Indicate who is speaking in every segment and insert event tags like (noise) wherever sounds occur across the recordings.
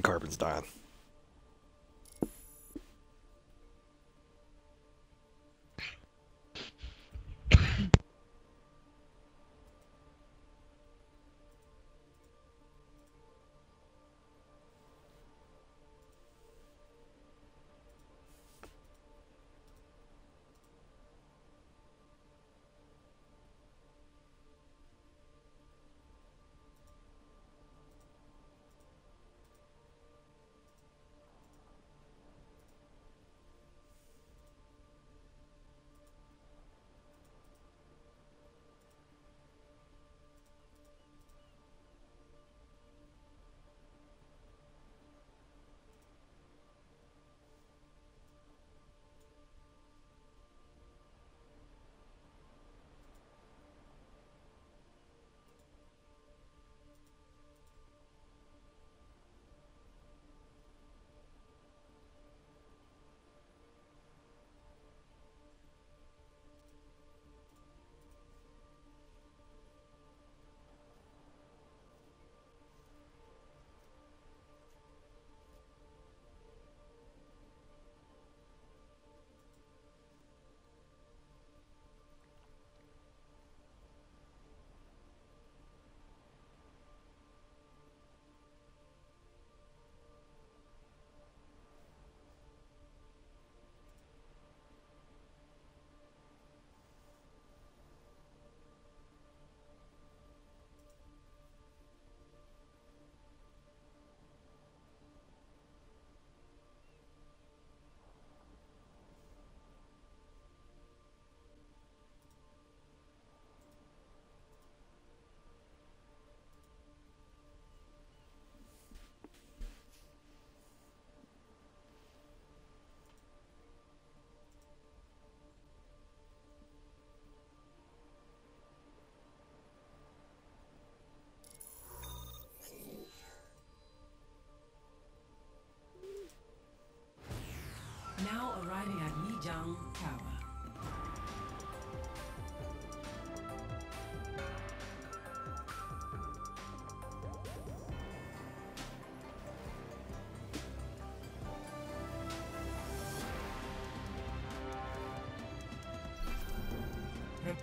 Speaker 1: fucking carbon's dying.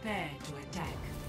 Speaker 2: Prepare to attack.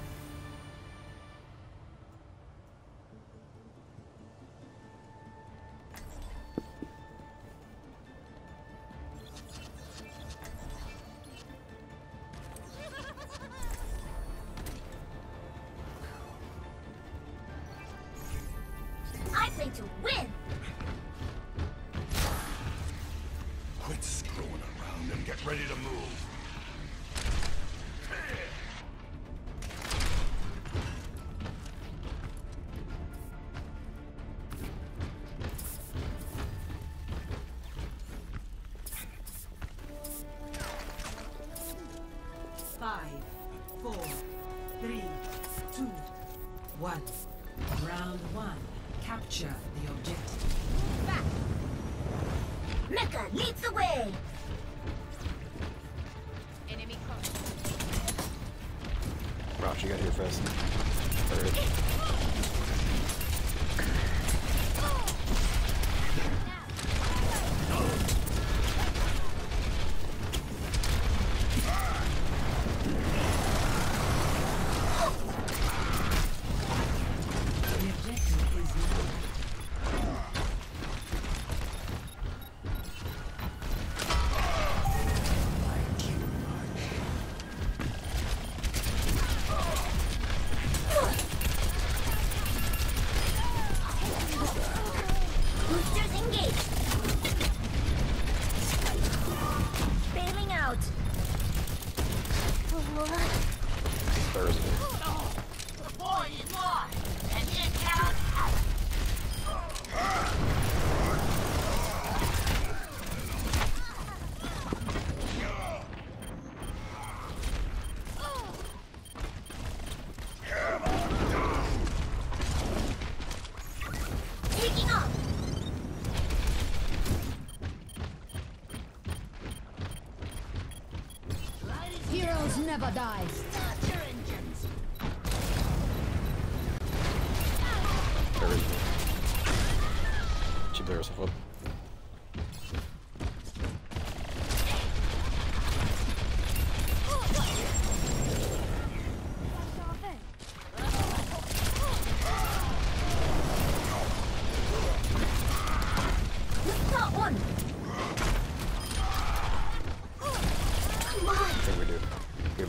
Speaker 3: Never die.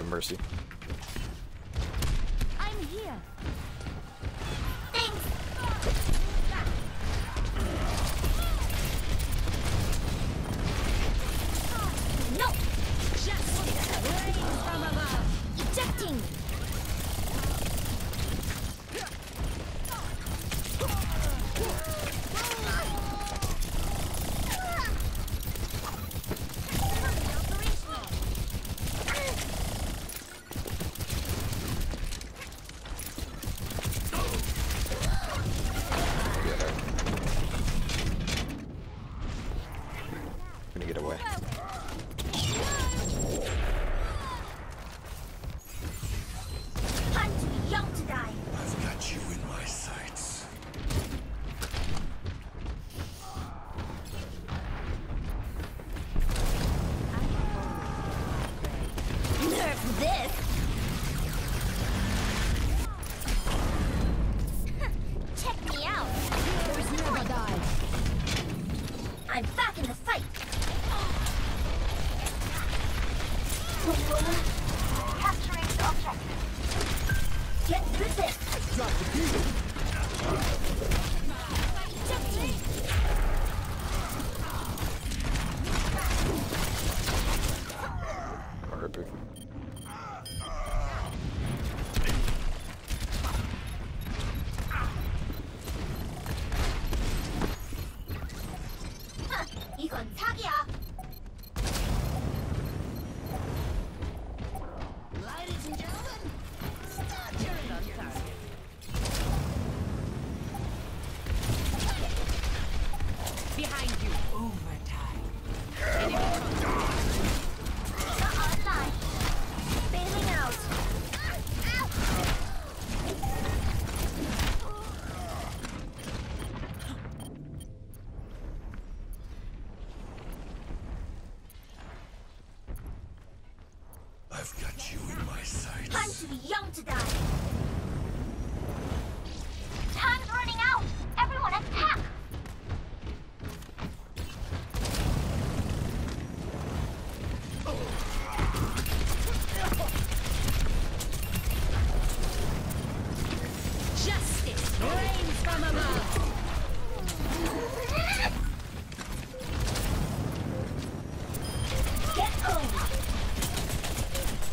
Speaker 4: mercy.
Speaker 3: I'm here.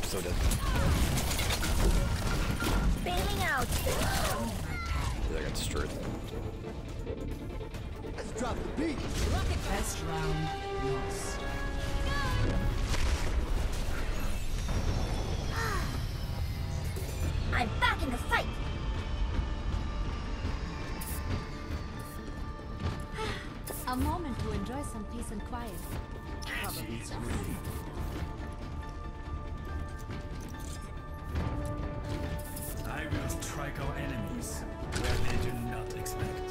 Speaker 5: so
Speaker 3: dead. Bailing out.
Speaker 1: I got
Speaker 3: destroyed. Let's
Speaker 4: drop the beat. Rocket
Speaker 5: test round lost. (sighs)
Speaker 3: I'm back in the fight.
Speaker 6: A moment to enjoy some peace and quiet. (sighs) Probably.
Speaker 2: enemies where they do not expect.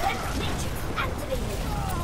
Speaker 4: Earth creatures activated.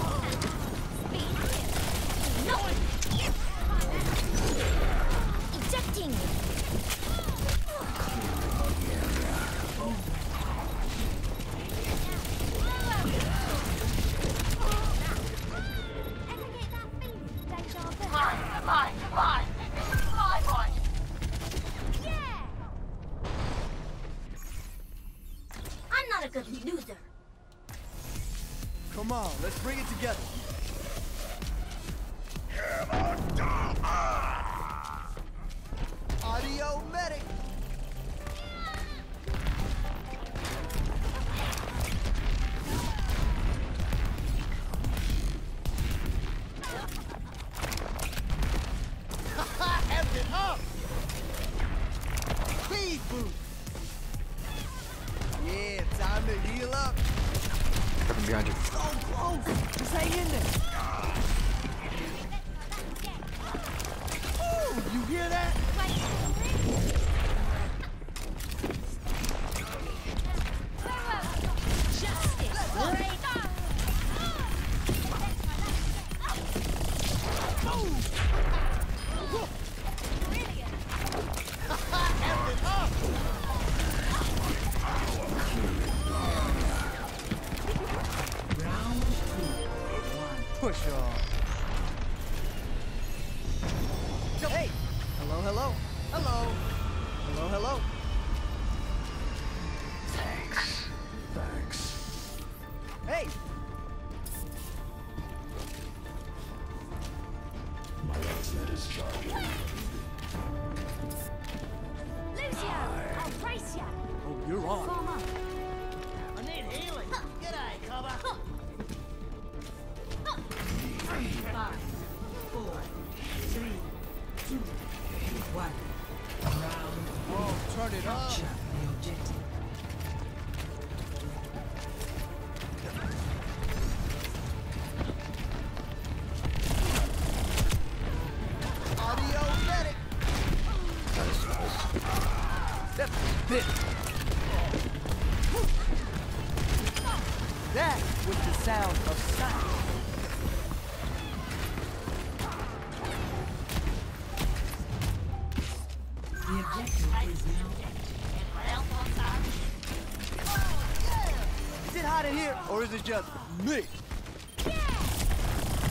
Speaker 7: here, or is it just me?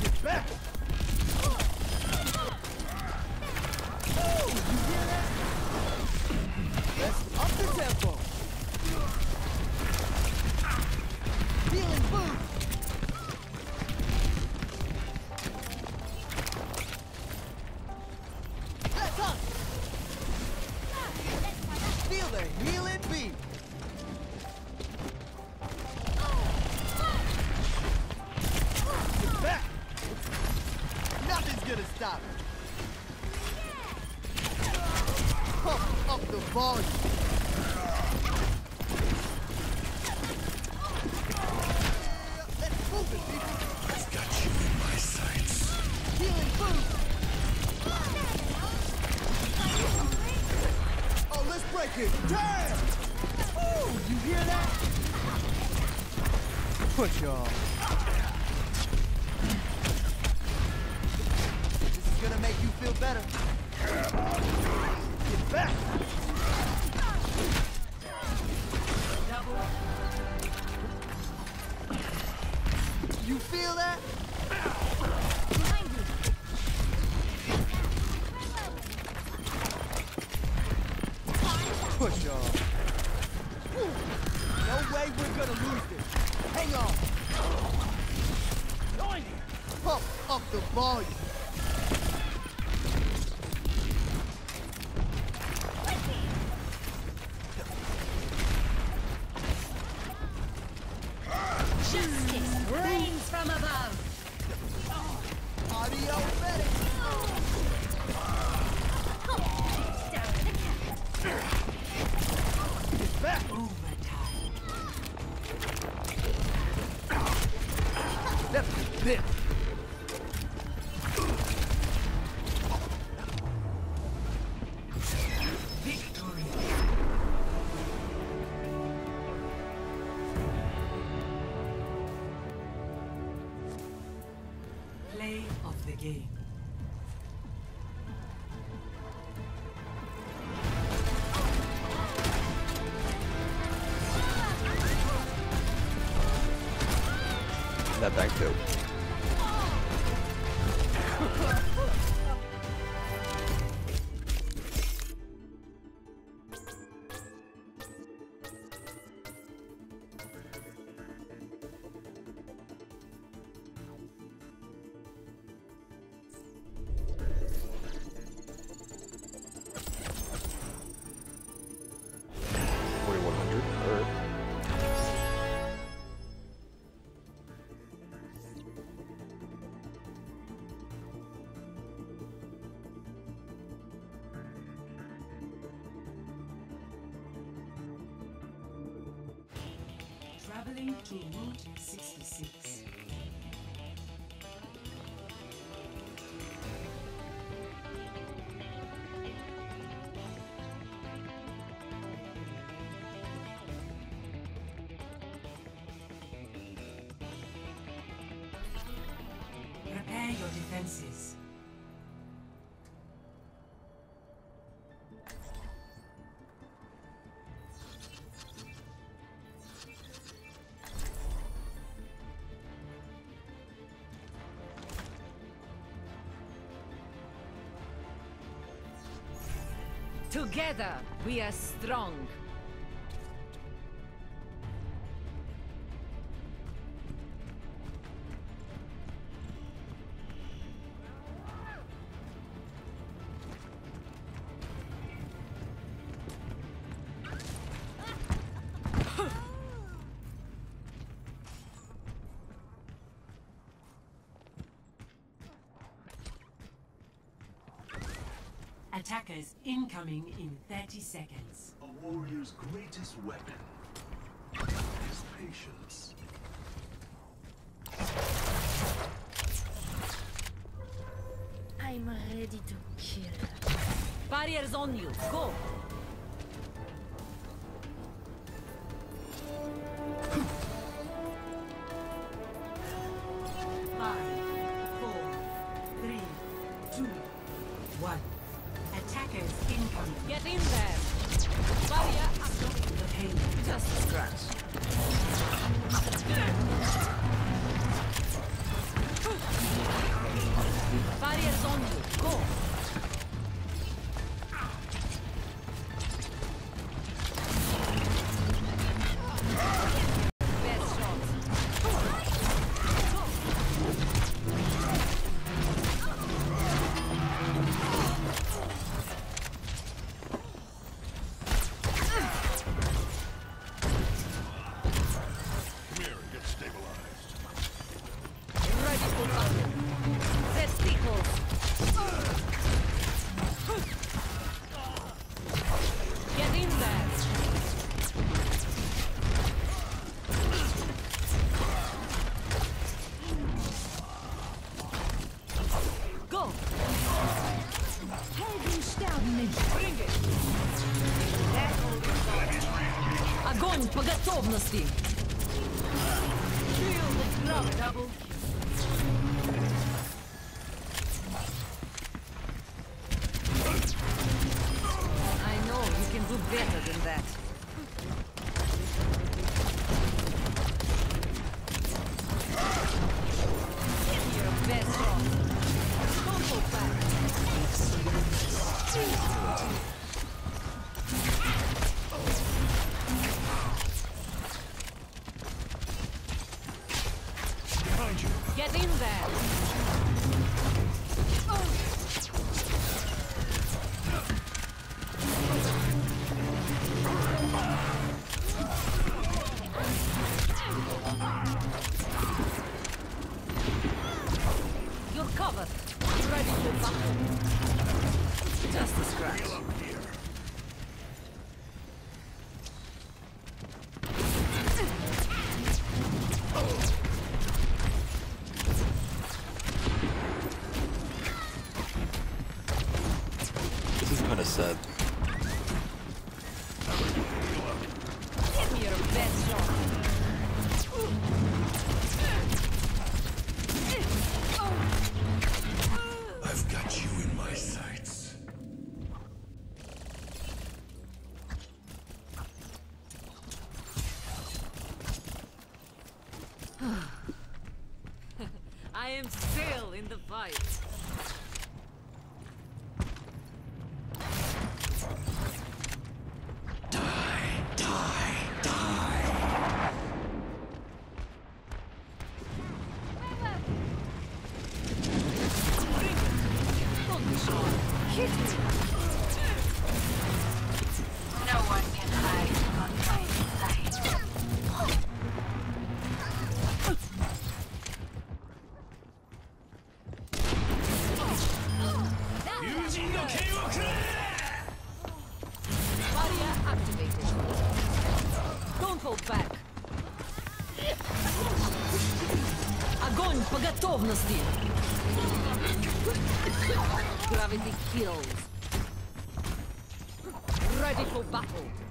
Speaker 7: Get back! That's up the tempo!
Speaker 4: Dealing boom! push. No way we're gonna lose this. Hang on. Pump up the volume.
Speaker 2: Prepare your defenses.
Speaker 6: Together, we are strong.
Speaker 2: Attackers incoming in 30 seconds.
Speaker 8: A warrior's greatest weapon is patience.
Speaker 3: I'm ready to kill.
Speaker 6: Barriers on you. Go! Amnesty. am still in the fight. Огонь по готовности! Gravity kills. Ready for battle.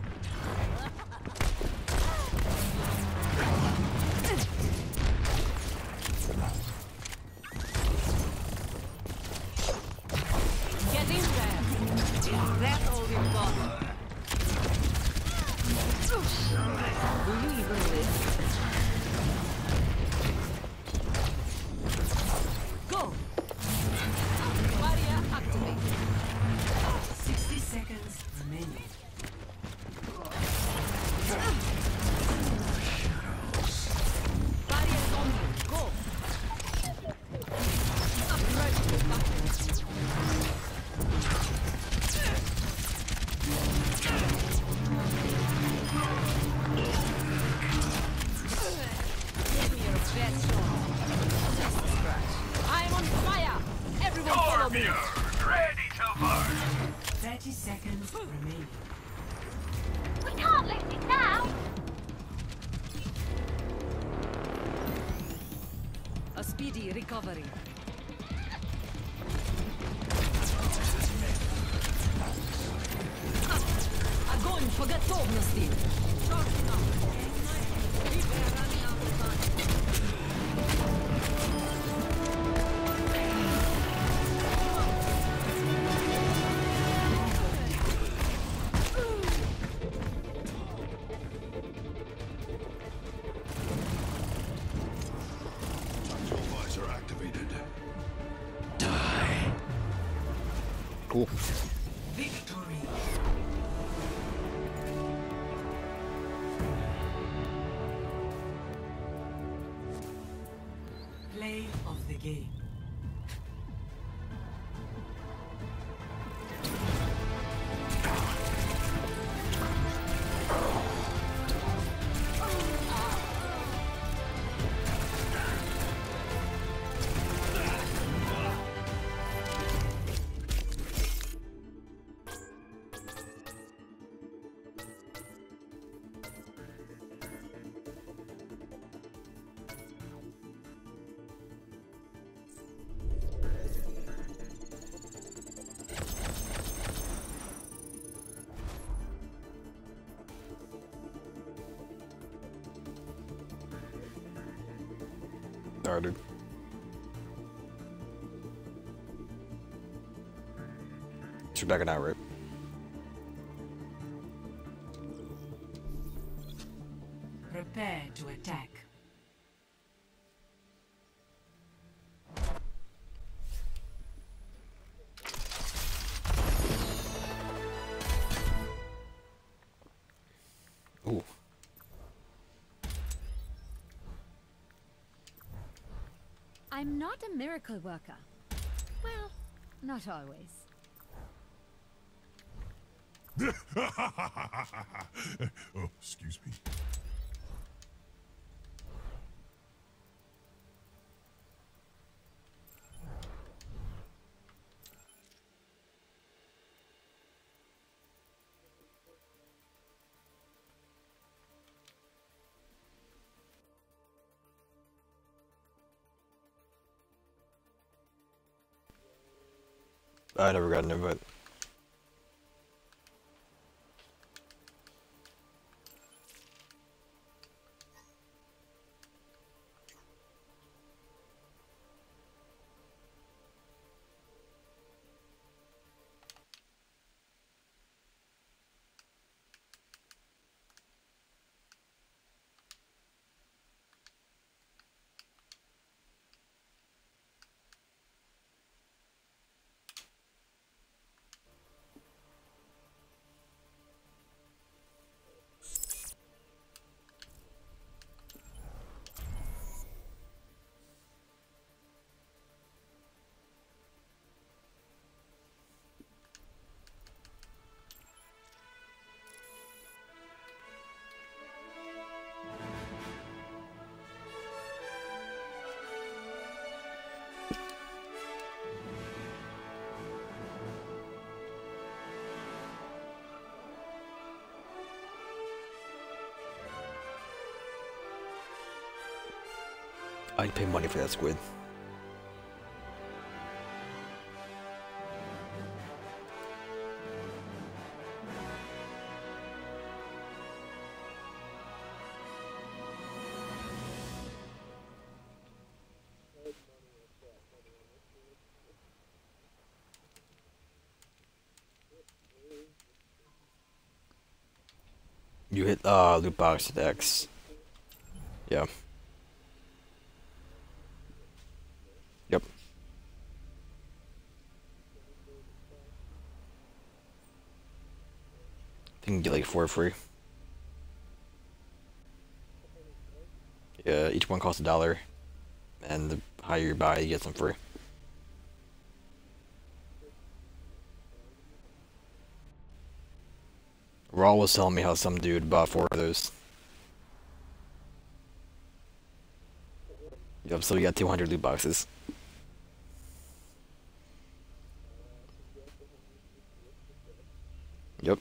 Speaker 6: Огонь готовности!
Speaker 1: Started. She's back now, right?
Speaker 2: Prepare to attack.
Speaker 9: I'm not a miracle worker. Well, not always. (laughs)
Speaker 8: oh, excuse me.
Speaker 1: I never got an invite. I'd pay money for that squid. You hit uh loot box X. Yeah. Yep. You can get like four free. Yeah, each one costs a dollar. And the higher you buy, you get some free. Raw was telling me how some dude bought four of those. Yep, so we got 200 loot boxes. Yep.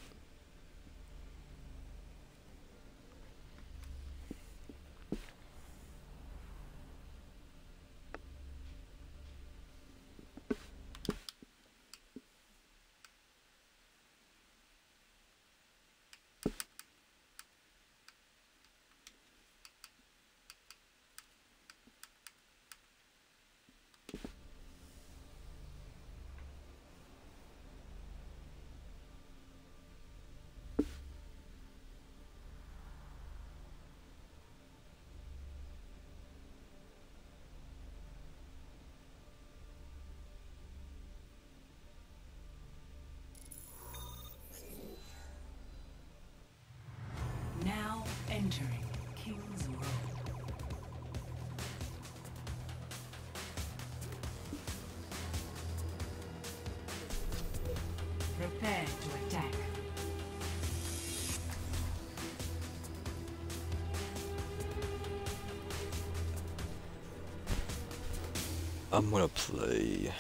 Speaker 2: Entering King's. Prepare to attack.
Speaker 1: I'm gonna play.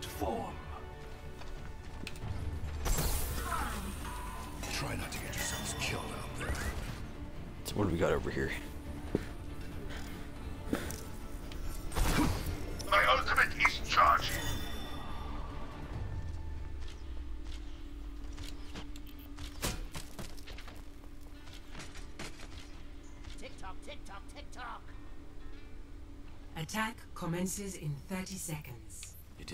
Speaker 8: Is form. Try not to get yourselves killed out there.
Speaker 1: It's what do we got over here?
Speaker 8: My ultimate is charging.
Speaker 6: Tick tock, tick tock, tick tock.
Speaker 2: Attack commences in 30 seconds.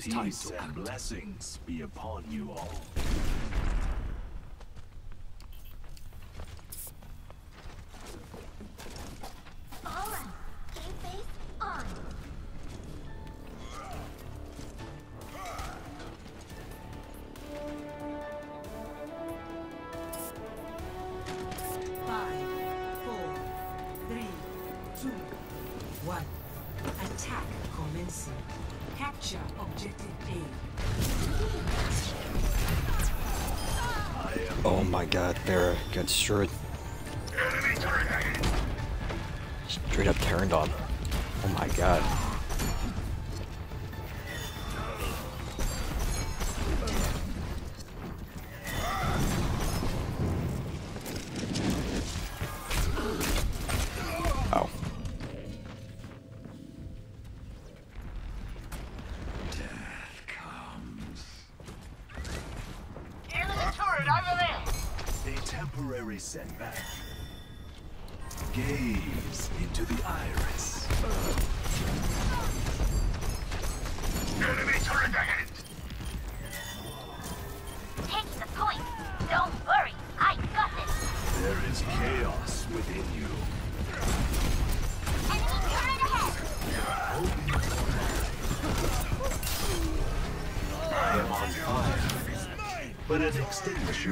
Speaker 10: Is time
Speaker 8: Peace
Speaker 10: to
Speaker 8: and
Speaker 10: act.
Speaker 8: blessings be upon you. All
Speaker 1: Oh my god, Vera got.
Speaker 8: Enemy.
Speaker 1: Straight up turned on. Oh my god.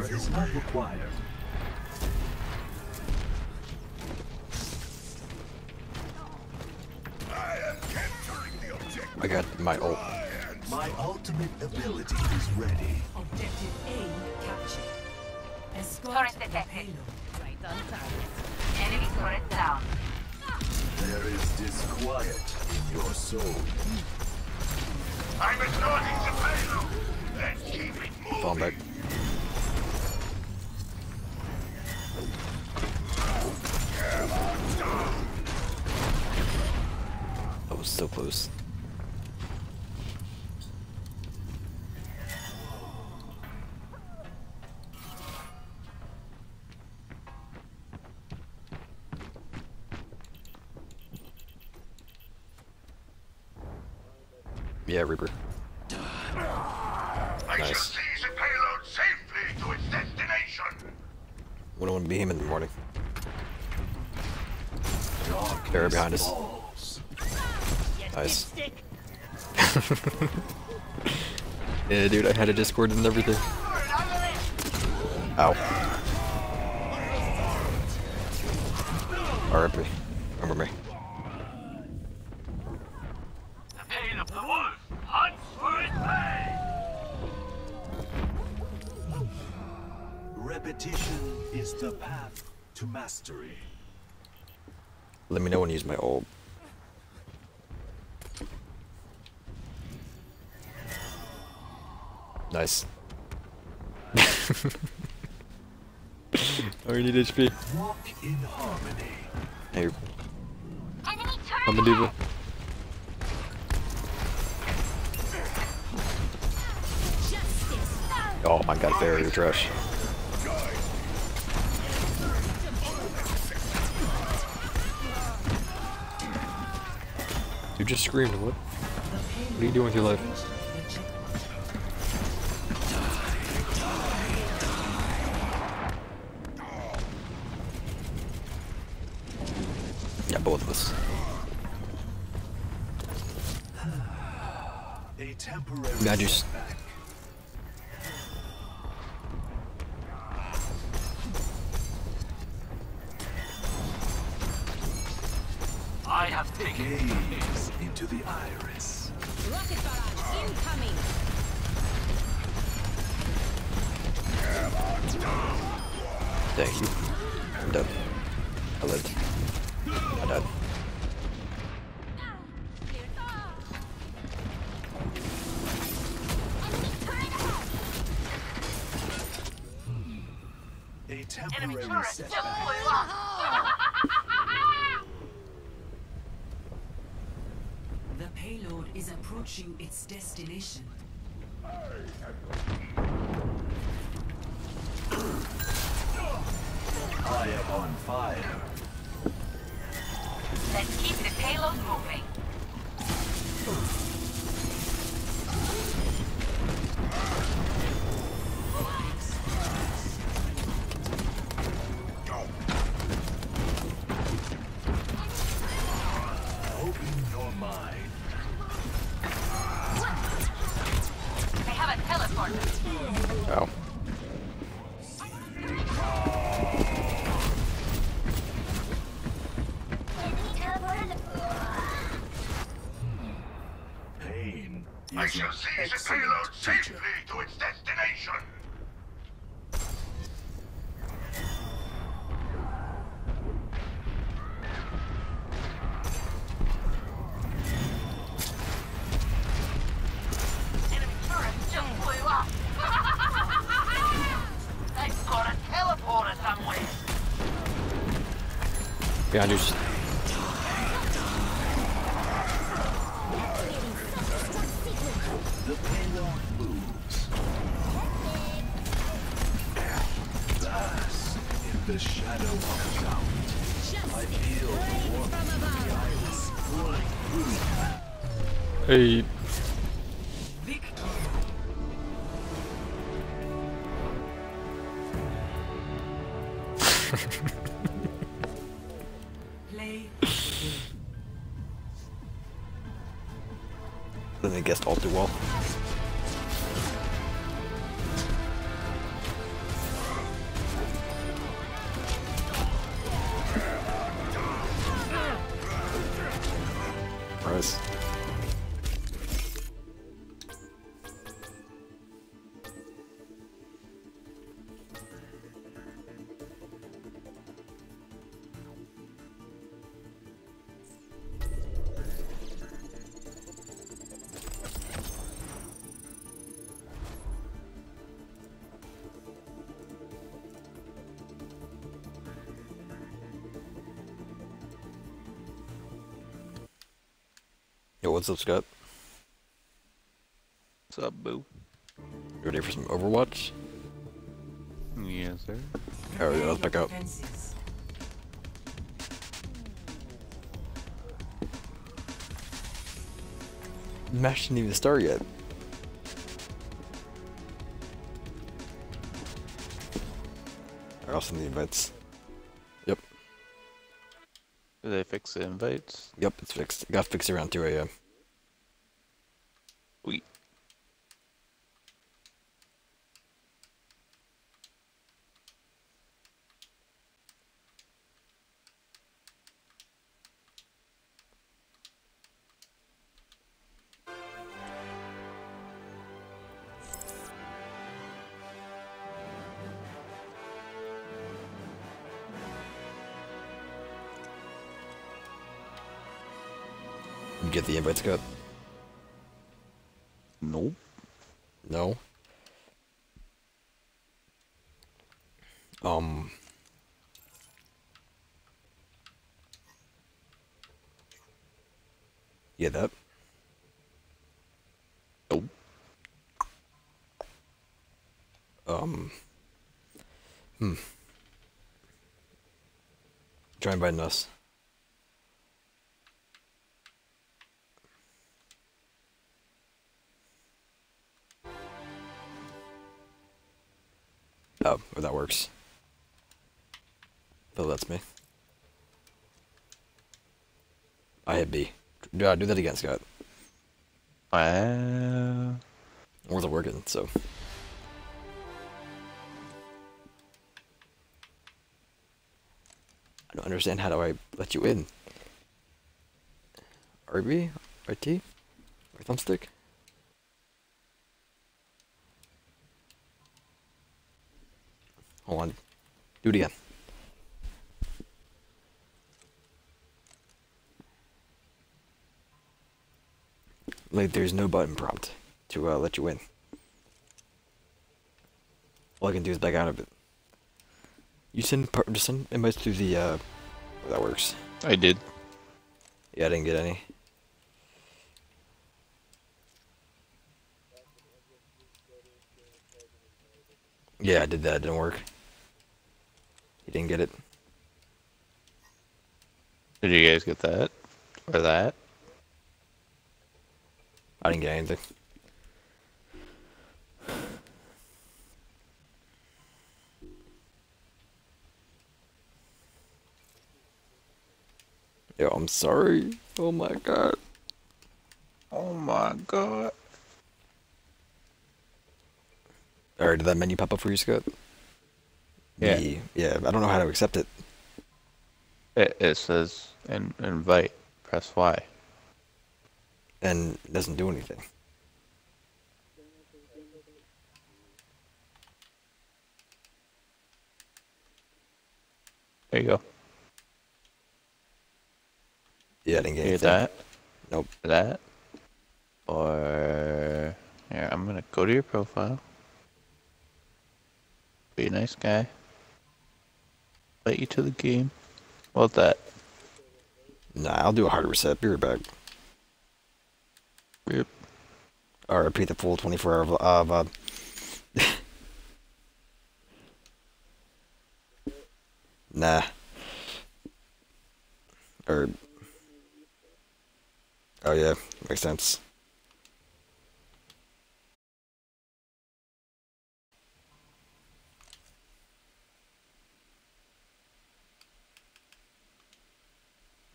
Speaker 8: Extinguisher is not required. I am capturing the objective.
Speaker 1: I got my ult.
Speaker 8: My ultimate ability is ready.
Speaker 2: Objective A captured. Escort
Speaker 11: Turret
Speaker 2: the
Speaker 11: detected.
Speaker 2: payload.
Speaker 6: Right on target.
Speaker 11: Enemy turret down.
Speaker 8: There is disquiet in your soul. I'm escorting the payload. Let's keep it moving.
Speaker 1: Falling back. That was so close. Yeah, Reaper.
Speaker 8: I shall
Speaker 1: Nice.
Speaker 8: seize the payload safely to its destination.
Speaker 1: We don't want to be him in the morning.
Speaker 8: Darkness
Speaker 1: Barrier behind us.
Speaker 8: falls.
Speaker 1: Nice. yeah, dude, I had a Discord and everything. Ow. RIP. Remember me.
Speaker 11: The pain of the wolf hunts for its prey!
Speaker 8: Repetition is the path to mastery.
Speaker 1: Let me know when you use my ult. Nice. oh, you need HP.
Speaker 8: Walk in harmony.
Speaker 1: Hey,
Speaker 3: Enemy
Speaker 1: I'm a diva. Oh my god, barrier trash. You just screamed, what? What are you doing with your life? Thank you. I'm done. I lived. I died. (laughs)
Speaker 11: The
Speaker 2: payload is approaching its destination.
Speaker 8: I am on fire.
Speaker 1: Behind you.
Speaker 8: The
Speaker 1: What's up, Scott?
Speaker 12: What's up, boo?
Speaker 1: You ready for some Overwatch?
Speaker 12: Yes, sir.
Speaker 1: Yeah, let's back up. Match didn't even start yet. I also need invites. Yep,
Speaker 12: Did they fix the invites?
Speaker 1: yep, it's fixed. It got fixed around 2 a.m. You good. the invite, Scott?
Speaker 12: Nope.
Speaker 1: No. Um. Yeah, that.
Speaker 12: Nope.
Speaker 1: Um. Hmm. Try by us. Oh, well, that works. Oh, that's me. I hit B. Do, uh, do that again, Scott.
Speaker 12: Uh,
Speaker 1: It wasn't working, so. I don't understand how do I let you in? RB? RT? Or thumbstick? Hold on. Do it again. Like, there's no button prompt to uh, let you in. All I can do is back out of it. You send part, just send invites through the, uh, that works.
Speaker 12: I did.
Speaker 1: Yeah, I didn't get any. Yeah, I did that. It didn't work. He didn't get it.
Speaker 12: Did you guys get that? Or that?
Speaker 1: I didn't get anything. Yo, I'm sorry. Oh my god.
Speaker 12: Oh my god.
Speaker 1: Alright, did that menu pop up for you, Scott?
Speaker 12: Yeah.
Speaker 1: Yeah, I don't know how to accept it.
Speaker 12: It, it says in, invite. Press Y.
Speaker 1: And it doesn't do anything.
Speaker 12: There you go.
Speaker 1: Yeah, I didn't get
Speaker 12: that?
Speaker 1: Nope.
Speaker 12: That? Or here, I'm gonna go to your profile. Be a nice guy. Invite you to the game. What that?
Speaker 1: Nah, I'll do a hard reset. Be right back.
Speaker 12: Yep.
Speaker 1: Or repeat the full 24 hour uh, (laughs) Nah. Or. Oh yeah, makes sense.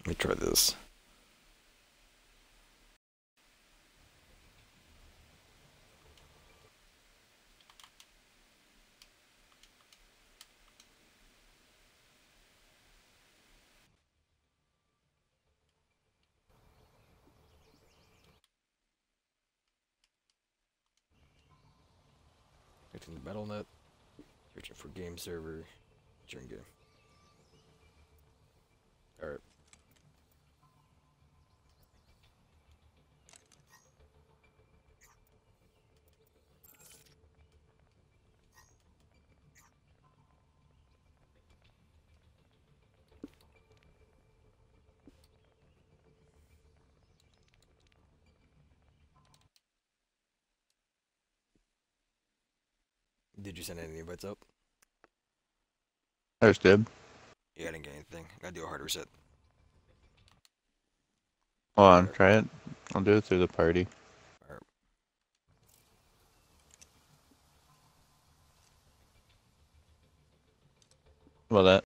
Speaker 1: Let me try this. Connecting to Battle.net. Searching for game server. During game. Alright. Did send any invites out?
Speaker 12: There's Dib.
Speaker 1: Yeah, I didn't get anything. I Gotta do a hard reset.
Speaker 12: Hold on, try it. I'll do it through the party. Well, that.